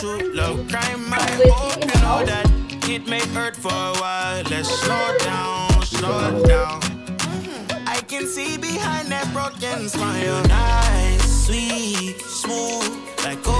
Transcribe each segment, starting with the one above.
true love crime. I hope you know that it may hurt for a while. Let's slow down, slow down. I can see behind that broken smile. Nice, sweet, smooth, like oh,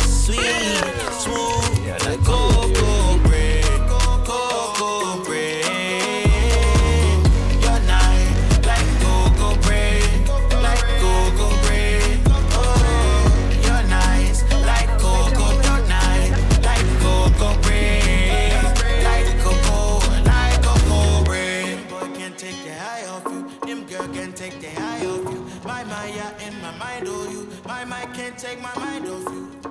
sweet, smooth, like cocoa bread, cocoa bread. You're nice, like cocoa bread, like cocoa bread. Oh, you're nice, like cocoa. You're nice, like cocoa bread, like cocoa, like cocoa bread. Boy can't take your eye off you. Them girl can't take their eye off you. My yeah, in my mind, oh you. My mind can't take my mind off you.